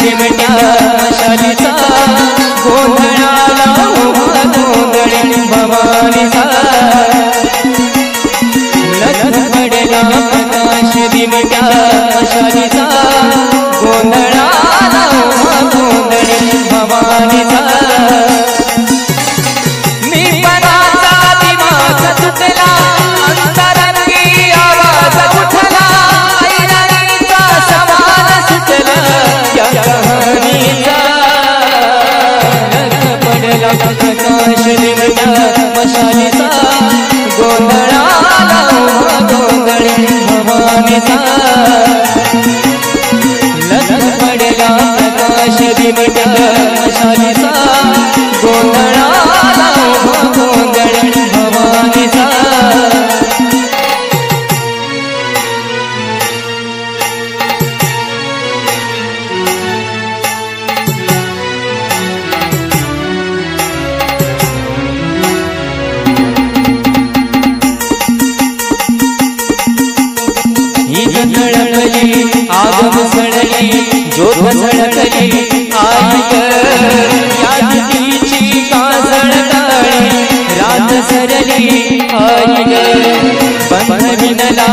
दिमट्या मशालीचा गोंधळाला उभा भवानीचा. लख पडला प्रकाश दिमट्या मशालीचा मशालीचा गोंधळाला गोंधळी भवानीचा. लग पडला प्रकाश दिवट मशालीचा आगम सळली ज्योत झळकली आई ग काजळ काळी रात सरली आई ग बंध विनला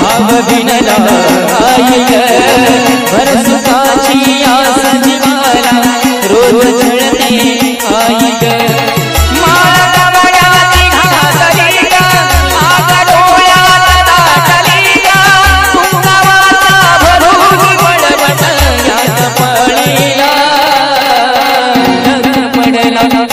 भाव विनला